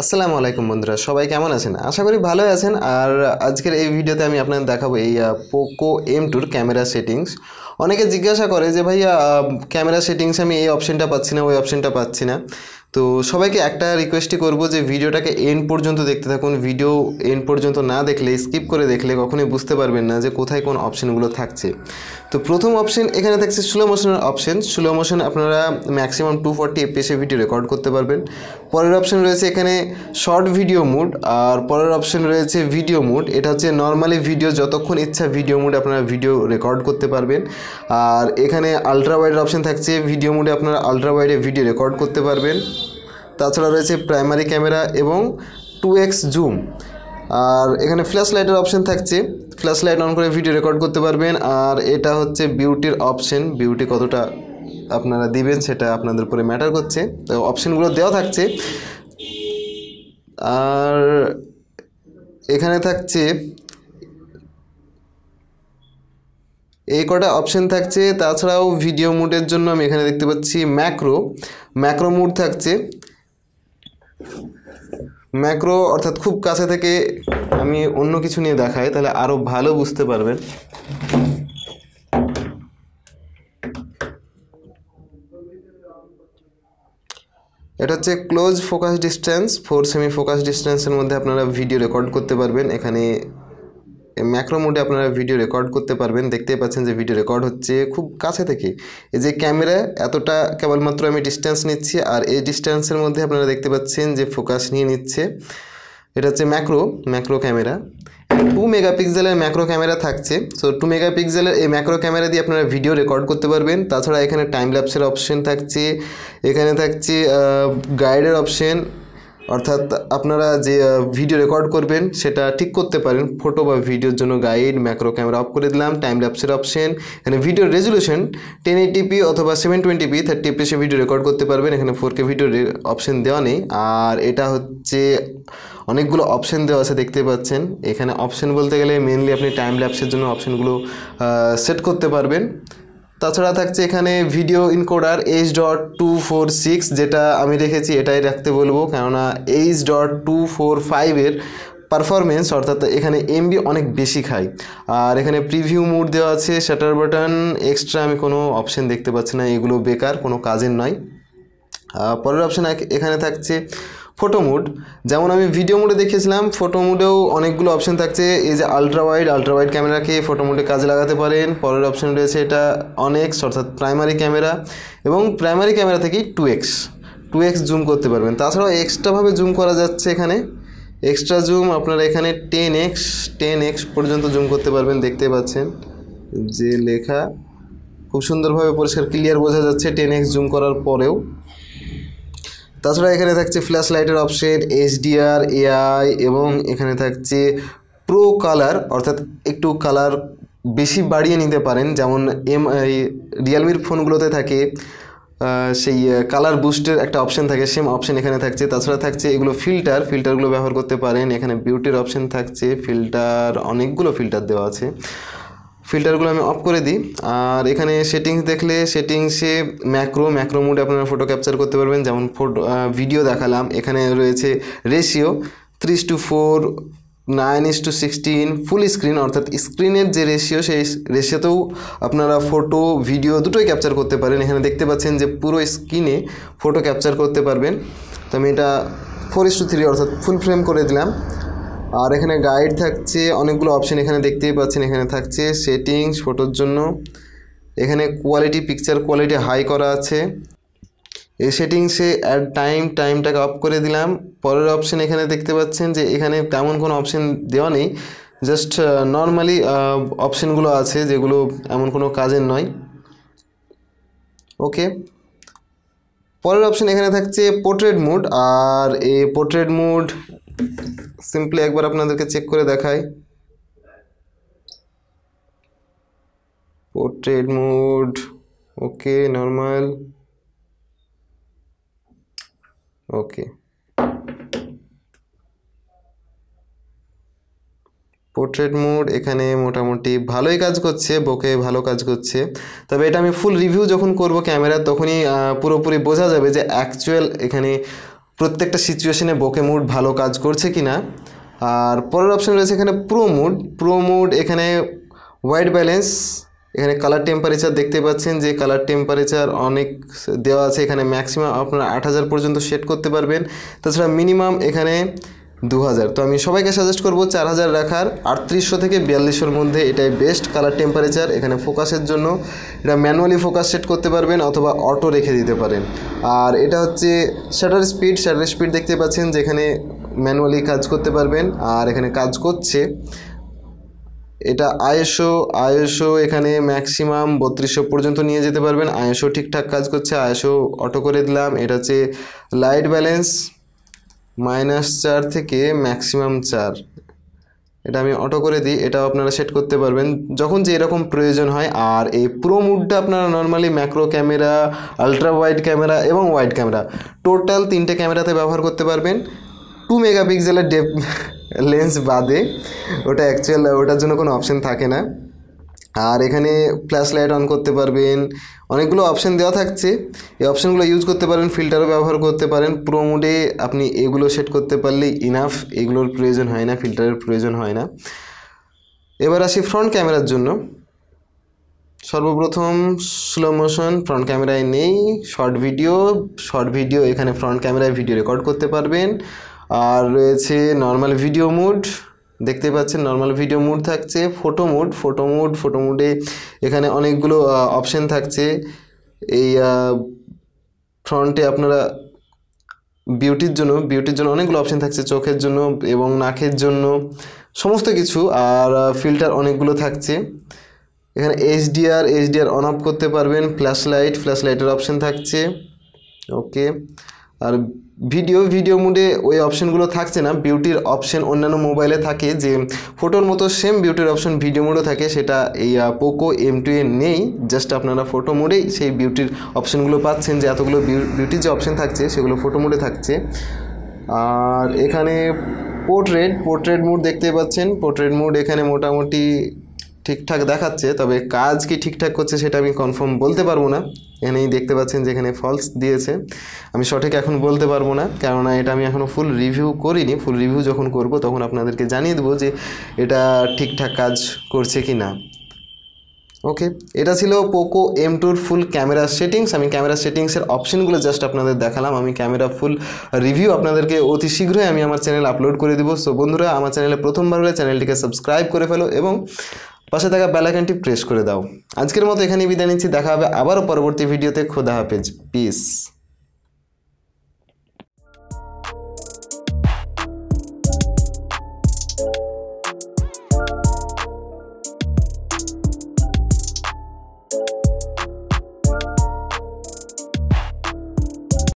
আসসালামু আলাইকুম বন্ধুরা, সবাই কেমন আছেন? আশা করি ভালোই আছেন। আর আজকের এই ভিডিওতে আমি আপনাদের দেখাবো এই পোকো এম টুর ক্যামেরা সেটিংস অনেকে জিজ্ঞাসা করে যে ভাইয়া ক্যামেরা সেটিংস আমি এই অপশানটা পাচ্ছি না, ওই অপশানটা পাচ্ছি না। তো সবাইকে একটা রিকোয়েস্টই করব যে ভিডিওটাকে এন্ড পর্যন্ত দেখতে থাকুন। ভিডিও এন্ড পর্যন্ত না দেখলে স্কিপ করে দেখলে কখনোই বুঝতে পারবেন না যে কোথায় কোন অপশনগুলো থাকছে। তো প্রথম অপশন এখানে থাকছে স্লো মোশনের অপশন স্লো মোশন আপনারা ম্যাক্সিমাম টু ফর্টি এপিএসে ভিডিও রেকর্ড করতে পারবেন। পরের অপশন রয়েছে এখানে শর্ট ভিডিও মুড আর পরের অপশন রয়েছে ভিডিও মুড এটা হচ্ছে নর্মালি ভিডিও যতক্ষণ ইচ্ছা ভিডিও মুড আপনারা ভিডিও রেকর্ড করতে পারবেন। আর এখানে আলট্রা ওয়াইডের অপশন থাকছে। ভিডিও মুডে আপনারা আলট্রা ওয়াইডে ভিডিও রেকর্ড করতে পারবেন। তাছাড়া রয়েছে প্রাইমারি ক্যামেরা এবং টু এক্স জুম আর এখানে ফ্ল্যাশ লাইটের অপশন থাকছে। ফ্ল্যাশ লাইট অন করে ভিডিও রেকর্ড করতে পারবেন। আর এটা হচ্ছে বিউটির অপশন বিউটি কতটা আপনারা দিবেন সেটা আপনাদের উপরে ম্যাটার করছে। তো অপশনগুলো দেওয়া থাকছে। আর এখানে থাকছে, এই কটা অপশন থাকছে। তাছাড়াও ভিডিও মুডের জন্য আমি এখানে দেখতে পাচ্ছি ম্যাক্রো ম্যাক্রো মুড থাকছে। ম্যাক্রো অর্থাৎ খুব কাছে থেকে আমি অন্য কিছু নিয়ে দেখাই, তাহলে আরও ভালো বুঝতে পারবেন। এটা হচ্ছে close focus distance four semi focus ডিস্টেন্সের মধ্যে আপনারা ভিডিও রেকর্ড করতে পারবেন। এখানে ম্যাক্রো মোডে আপনারা ভিডিও রেকর্ড করতে পারবেন। দেখতেই পাচ্ছেন যে ভিডিও রেকর্ড হচ্ছে খুব কাছে থেকে। এই যে ক্যামেরা এতটা কেবলমাত্র আমি ডিস্টেন্স নিচ্ছি আর এই ডিস্টেন্সের মধ্যে আপনারা দেখতে পাচ্ছেন যে ফোকাস নিয়ে নিচ্ছে। এটা হচ্ছে ম্যাক্রো ম্যাক্রো ক্যামেরা টু মেগাপিক্সেলের ম্যাক্রো ক্যামেরা থাকছে। সো টু মেগাপিক্সেলের এই ম্যাক্রো ক্যামেরা দিয়ে আপনারা ভিডিও রেকর্ড করতে পারবেন। তাছাড়া এখানে টাইম ল্যাপসের অপশন থাকছে। এখানে থাকছে গাইডের অপশন অর্থাৎ আপনারা যে ভিডিও রেকর্ড করবেন, সেটা ঠিক করতে পারেন। ফটো বা ভিডিওর জন্য গাইড ম্যাক্রো ক্যামেরা অফ করে দিলাম টাইম ল্যাপসের অপশন এখানে ভিডিওর রেজুলেশন টেন এইটিপি অথবা সেভেন টোয়েন্টিপি থার্টি এপিএসে ভিডিও রেকর্ড করতে পারবেন। এখানে ফোর কে ভিডিও অপশন দেওয়া নেই। আর এটা হচ্ছে অনেকগুলো অপশন দেওয়া আছে, দেখতে পাচ্ছেন। এখানে অপশন বলতে গেলে মেনলি আপনি টাইম ল্যাপসের জন্য অপশনগুলো সেট করতে পারবেন। তাছাড়া থাকছে এখানে video encoder H dot two four six যেটা আমি রেখেছি, এটাই রাখতে বলব। কেননা এইচ ডট টু ফোর ফাইভের পারফরমেন্স অর্থাৎ এখানে এমবি অনেক বেশি খায়। আর এখানে প্রিভিউ মুড দেওয়া আছে শাটার বাটন এক্সট্রা আমি কোনো অপশন দেখতে পাচ্ছি না, এগুলো বেকার, কোনো কাজের নয়। পরের অপশন এখানে থাকছে ফটো মুড যেমন আমি ভিডিও মুডে দেখেছিলাম ফটো মুডেও অনেকগুলো অপশন থাকছে। এই যে আলট্রা ওয়াইড আলট্রা ওয়াইড ক্যামেরাকে ফটো মুডে কাজে লাগাতে পারেন। পরের অপশন রয়েছে এটা অনেক্স অর্থাৎ প্রাইমারি ক্যামেরা এবং প্রাইমারি ক্যামেরা থেকেই two X two X zoom করতে পারবেন। তাছাড়াও এক্সট্রাভাবে জুম করা যাচ্ছে এখানে। এক্সট্রা জুম আপনারা এখানে টেন এক্স টেন এক্স পর্যন্ত জুম করতে পারবেন, দেখতে পাচ্ছেন। যে লেখা খুব সুন্দরভাবে পরিষ্কার ক্লিয়ার বোঝা যাচ্ছে টেন এক্স জুম করার পরেও। তাছাড়া এখানে থাকছে ফ্ল্যাশ লাইটের অপশন এইচডিআর এআই এবং এখানে থাকছে প্রো কালার, অর্থাৎ একটু কালার বেশি বাড়িয়ে নিতে পারেন। যেমন এম রিয়েলমির ফোনগুলোতে থাকে সেই কালার বুস্টের একটা অপশন থাকে, সেম অপশন এখানে থাকছে। তাছাড়া থাকছে এগুলো ফিল্টার, ফিল্টারগুলো ব্যবহার করতে পারেন। এখানে বিউটির অপশন থাকছে, ফিল্টার, অনেকগুলো ফিল্টার দেওয়া আছে। ফিল্টারগুলো আমি অফ করে দিই। আর এখানে সেটিংস দেখলে সেটিংসে ম্যাক্রো ম্যাক্রো মুডে আপনারা ফটো ক্যাপচার করতে পারবেন। যেমন ফটো ভিডিও দেখালাম। এখানে রয়েছে ratio three is to four nine is to sixteen full screen অর্থাৎ স্ক্রিনের যে রেশিও সেই রেশিওতেও আপনারা ফটো ভিডিও দুটোই ক্যাপচার করতে পারেন। এখানে দেখতে পাচ্ছেন যে পুরো স্ক্রিনে ফটো ক্যাপচার করতে পারবেন। তো আমি এটা ফোর ইস টু থ্রি অর্থাৎ ফুল ফ্রেম করে দিলাম। আর এখানে গাইড থাকছে, অনেকগুলো অপশান এখানে দেখতেই পাচ্ছেন, এখানে থাকছে সেটিংস ফটোর জন্য। এখানে কোয়ালিটি পিকচার কোয়ালিটি হাই করা আছে। এই সেটিংসে অ্যাড টাইম টাইমটাকে অফ করে দিলাম। পরের অপশান এখানে দেখতে পাচ্ছেন যে এখানে তেমন কোনো অপশান দেওয়া নেই। জাস্ট নর্মালি অপশানগুলো আছে যেগুলো এমন কোনো কাজের নয়। ওকে পরের অপশান এখানে থাকছে পোর্ট্রেট মুড আর এই পোর্ট্রেট মুড সিম্পলি একবার আপনাদেরকে চেক করে দেখাই। Portrait mode okay normal okay portrait mode এখানে মোটামুটি ভালোই কাজ করছে বকে ভালো কাজ করছে। তবে এটা আমি ফুল রিভিউ যখন করব ক্যামেরা তখনই পুরোপুরি বোঝা যাবে যে অ্যাকচুয়াল এখানে প্রত্যেকটা সিচুয়েশনে বোকে মুড ভালো কাজ করছে কি না আর পরের অপশন রয়েছে এখানে প্রো মুড প্রো মুড এখানে হোয়াইট ব্যালেন্স এখানে কালার টেম্পারেচার দেখতে পাচ্ছেন যে কালার টেম্পারেচার অনেক দেওয়া আছে। এখানে ম্যাক্সিমাম আপনারা আট হাজার পর্যন্ত সেট করতে পারবেন। তাছাড়া মিনিমাম এখানে দু হাজার তো আমি সবাইকে সাজেস্ট করব চার হাজার রাখার আটত্রিশশো থেকে বিয়াল্লিশশোর মধ্যে এটাই বেস্ট কালার টেম্পারেচার এখানে ফোকাসের জন্য। এটা ম্যানুয়ালি ফোকাস সেট করতে পারবেন অথবা অটো রেখে দিতে পারেন। আর এটা হচ্ছে শাটার স্পিড শাটার স্পিড দেখতে পাচ্ছেন যেখানে ম্যানুয়ালি কাজ করতে পারবেন। আর এখানে কাজ করছে, এটা আইএসও আইএসও এখানে ম্যাক্সিমাম বত্রিশশো পর্যন্ত নিয়ে যেতে পারবেন। আইএসও ঠিকঠাক কাজ করছে, আইএসও অটো করে দিলাম। এটা হচ্ছে লাইট ব্যালেন্স মাইনাস চার থেকে ম্যাক্সিমাম চার। এটা আমি অটো করে দিই, এটাও আপনারা সেট করতে পারবেন। যখন যে এরকম প্রয়োজন হয়, আর এই প্রো মুডটা আপনারা normally macro camera ultra wide camera এবং ওয়াইড ক্যামেরা টোটাল তিনটে ক্যামেরাতে ব্যবহার করতে পারবেন। টু মেগাপিক্সেলের ডেপ লেন্স বাদে, ওটা অ্যাকচুয়াল ওটার জন্য কোনো অপশন থাকে না। আর এখানে ফ্ল্যাশ লাইট অন করতে পারবেন। অনেকগুলো অপশান দেওয়া থাকছে। এই অপশানগুলো ইউজ করতে পারেন ফিল্টারও ব্যবহার করতে পারেন। প্রো মোডে আপনি এগুলো সেট করতে পারলেই ইনাফ এগুলোর প্রয়োজন হয় না ফিল্টারের প্রয়োজন হয় না। এবার আসি ফ্রন্ট ক্যামেরার জন্য। সর্বপ্রথম স্লো মোশন ফ্রন্ট ক্যামেরায় নেই। শর্ট ভিডিও শর্ট ভিডিও এখানে ফ্রন্ট ক্যামেরায় ভিডিও রেকর্ড করতে পারবেন। আর রয়েছে নর্মাল ভিডিও মুড দেখতে পাচ্ছেন নর্মাল ভিডিও মুড থাকছে photo mode photo mode photo মুডে এখানে অনেকগুলো অপশন থাকছে। এই ফ্রন্টে আপনারা বিউটির জন্য বিউটির জন্য অনেকগুলো অপশন থাকছে, চোখের জন্য এবং নাকের জন্য, সমস্ত কিছু। আর ফিল্টার অনেকগুলো থাকছে। এখানে এইচডিআর এইচডিআর অন অফ করতে পারবেন ফ্ল্যাশ লাইট ফ্ল্যাশ লাইটের অপশন থাকছে। ওকে আর ভিডিও ভিডিও মোডে ওই অপশনগুলো থাকছে না। বিউটির অপশন অন্যান্য মোবাইলে থাকে যে ফটোর মতো সেম বিউটির অপশন ভিডিও মোডও থাকে। সেটা এই পোকো এম টু এ নেই। জাস্ট আপনারা ফটো মোডেই সেই বিউটির অপশনগুলো পাচ্ছেন যে, এতগুলো বিউটির যে অপশন থাকছে, সেগুলো ফটো মোডে থাকছে। আর এখানে পোর্ট্রেট পোর্ট্রেট মোড দেখতে পাচ্ছেন। পোর্ট্রেট মোড এখানে মোটামুটি ঠিকঠাক দেখাচ্ছে, তবে কাজ কি ঠিকঠাক করছে সেটা আমি কনফার্ম বলতে পারব না। এখানেই দেখতে পাচ্ছেন যে এখানে ফলস দিয়েছে। আমি সঠিক এখন বলতে পারব না, কেননা এটা আমি এখনও ফুল রিভিউ করিনি। ফুল রিভিউ যখন করব তখন আপনাদেরকে জানিয়ে দেবো যে এটা ঠিকঠাক কাজ করছে কি না। ওকে, এটা ছিল পোকো এম টুর ফুল ক্যামেরা সেটিংস আমি ক্যামেরা সেটিংসের অপশনগুলো জাস্ট আপনাদের দেখালাম। আমি ক্যামেরা ফুল রিভিউ আপনাদেরকে অতি শীঘ্রই আমি আমার চ্যানেল আপলোড করে দেবো। সো বন্ধুরা, আমার চ্যানেলে প্রথমবার হলে চ্যানেলটিকে সাবস্ক্রাইব করে ফেলো এবং পাশে থাকা বেলাইকানটি প্রেস করে দাও। আজকের মতো এখানে বিদায় নিচ্ছি, দেখা হবে আবারও পরবর্তী ভিডিওতে খোদা হাফেজ। পিস